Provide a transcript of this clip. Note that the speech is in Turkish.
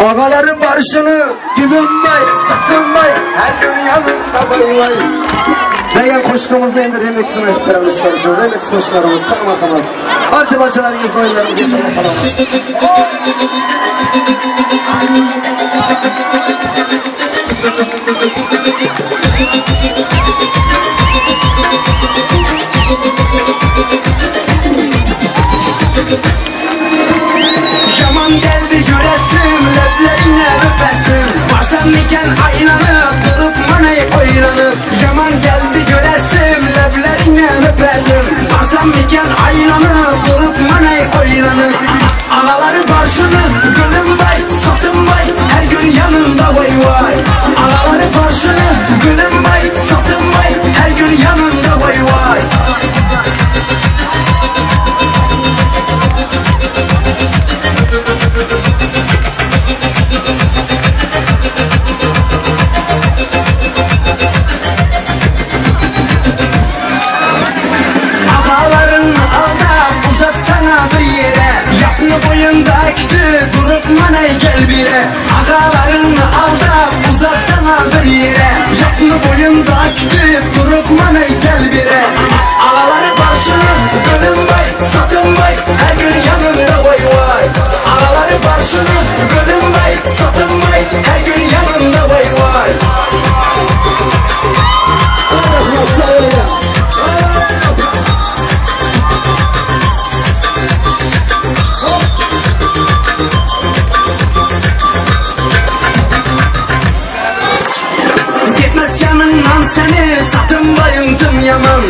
Ağaların barışını satın vay, her gün yanında vay vay. Degan qo'shiqimizni endi aytib beramiz uchun remix qo'shiqlarimiz qanday marhamat barcha barchalaringizni o'yinlarimizga shalom qilamiz Varsan iken aylanıp Durup manayı oylanıp Ağaları başını Gülüm vay satım vay Her gün yanımda vay vay. Ağaları başını Gülüm vay uzatsana bir yere. Yapını boyunda ekti durup manay gel bire. Ağaların alda uzatsana bir yere. Yapını boyunda ekti seni. Satın bayındım yaman